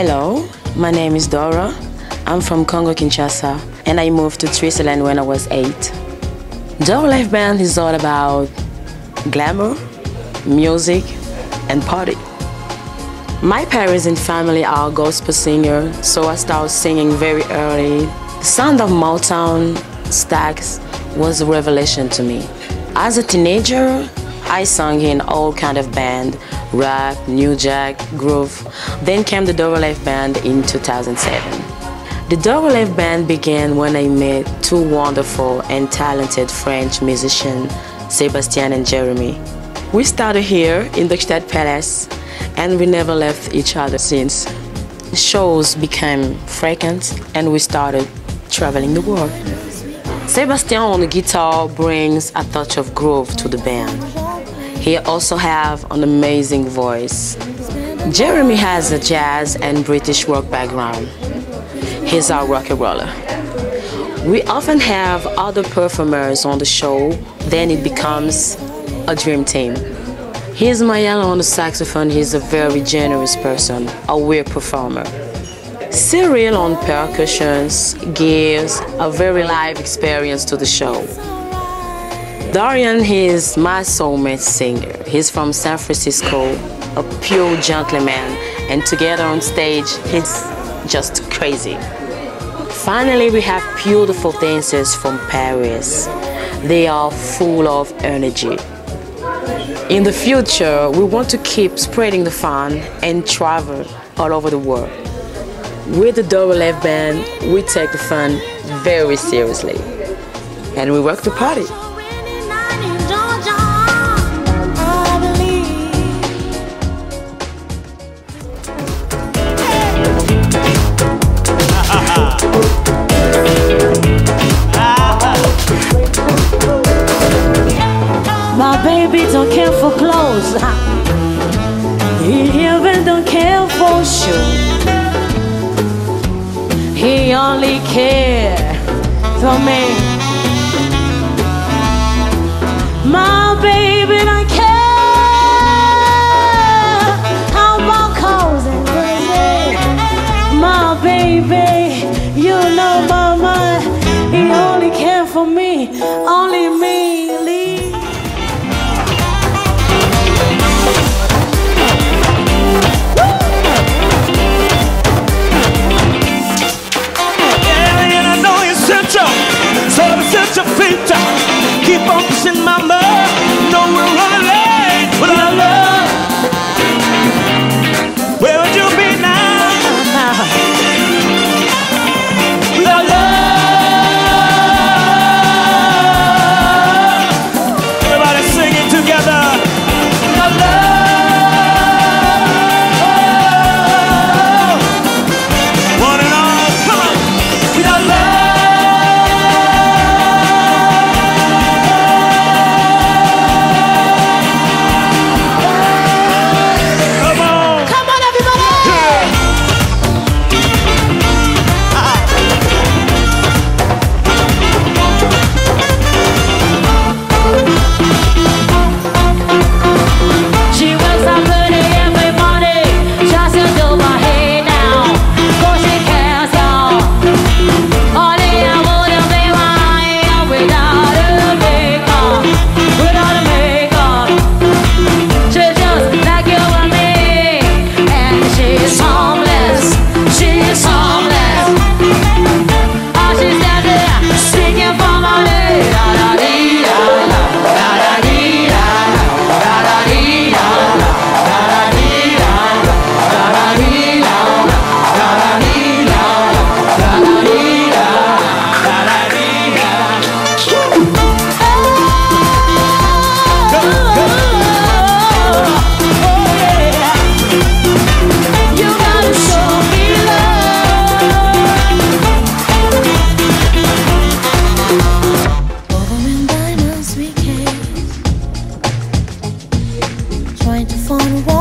my name is Dora. I'm from Congo Kinshasa and I moved to Switzerland when I was eight. Dora Live Band is all about glamour, music, and party. My parents and family are gospel singers, so I started singing very early. The sound of Motown, Stax was a revelation to me. As a teenager, I sang in all kind of band, rap, new jack, groove. Then came the Dora Live Band in 2007. The Dora Live Band began when I met two wonderful and talented French musicians, Sebastian and Jeremy. We started here in the Gstaad Palace and we never left each other since. Shows became frequent and we started traveling the world. Sebastian on the guitar brings a touch of groove to the band. He also has an amazing voice. Jeremy has a jazz and British rock background. He's our rock and roller. We often have other performers on the show, then it becomes a dream team. Here's Mayala on the saxophone. He's a very generous person, a weird performer. Cyril on percussions gives a very live experience to the show. Dorian is my soulmate singer. He's from San Francisco, a pure gentleman, and together on stage, he's just crazy. Finally, we have beautiful dancers from Paris. They are full of energy. In the future, we want to keep spreading the fun and travel all over the world. With the Dora Live Band, we take the fun very seriously and we work to party. For clothes. He even don't care for shoes. He only care for me. My baby don't care about clothes and dresses. My baby, you know my mind. He only care for me, only me. one.